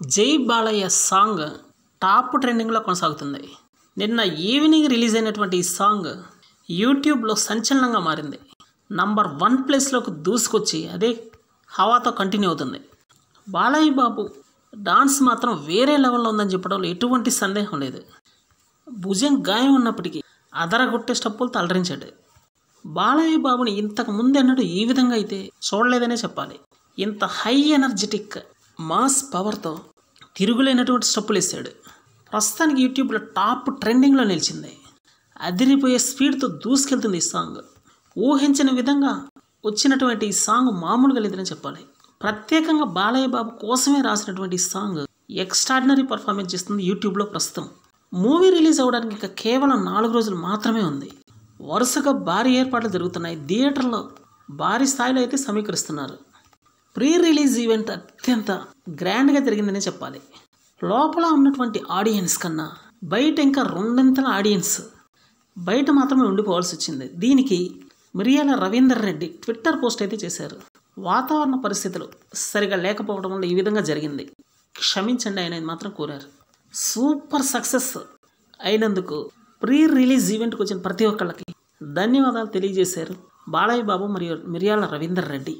జై Balayya song top ట్రెండింగ్లో కొనసాగుతుంది. నిన్న ఈవినింగ్ రిలీజ్ అయినటువంటి ఈ సాంగ్ యూట్యూబ్లో సంచలనంగా మారింది. నంబర్ వన్ ప్లేస్లోకి దూసుకొచ్చి అదే హవాతో కంటిన్యూ అవుతుంది. బాలయ్య బాబు డాన్స్ మాత్రం వేరే లెవెల్లో ఉందని చెప్పడంలో ఎటువంటి సందేహం లేదు. భుజం గాయం ఉన్నప్పటికీ అదరగొట్టే స్టప్పులు తలరించాడు. బాలయ్య బాబుని ఇంతకు ముందెన్నడూ ఈ విధంగా అయితే చూడలేదనే చెప్పాలి. ఇంత హై ఎనర్జెటిక్ మాస్ పవర్తో తిరుగులేనటువంటి స్టెప్పులు వేసాడు. ప్రస్తుతానికి యూట్యూబ్లో టాప్ ట్రెండింగ్లో నిలిచింది. అదిరిపోయే స్పీడ్తో దూసుకెళ్తుంది ఈ సాంగ్. ఊహించని విధంగా వచ్చినటువంటి ఈ సాంగ్ మామూలుగా లేదని చెప్పాలి. ప్రత్యేకంగా బాలయ్య బాబు కోసమే రాసినటువంటి ఈ సాంగ్ ఎక్స్ట్రాడినరీ పర్ఫార్మెన్స్ చేస్తుంది యూట్యూబ్లో ప్రస్తుతం. మూవీ రిలీజ్ అవ్వడానికి ఇంకా కేవలం నాలుగు రోజులు మాత్రమే ఉంది. వరుసగా భారీ ఏర్పాట్లు జరుగుతున్నాయి. థియేటర్లో భారీ స్థాయిలో అయితే సమీకరిస్తున్నారు. ప్రీ రిలీజ్ ఈవెంట్ అత్యంత గ్రాండ్గా జరిగిందనే చెప్పాలి. లోపల ఉన్నటువంటి ఆడియన్స్ కన్నా బయట ఇంకా రెండింతల ఆడియన్స్ బయట మాత్రమే ఉండిపోవాల్సి వచ్చింది. దీనికి మిరియాల రవీందర్ రెడ్డి ట్విట్టర్ పోస్ట్ అయితే చేశారు. వాతావరణ పరిస్థితులు సరిగా లేకపోవడం వల్ల ఈ విధంగా జరిగింది. క్షమించండి ఆయన మాత్రం కోరారు. సూపర్ సక్సెస్ అయినందుకు ప్రీ రిలీజ్ ఈవెంట్కి వచ్చిన ప్రతి ఒక్కళ్ళకి ధన్యవాదాలు తెలియజేశారు బాలయ్య బాబు మరియు మిరియాల రవీందర్ రెడ్డి.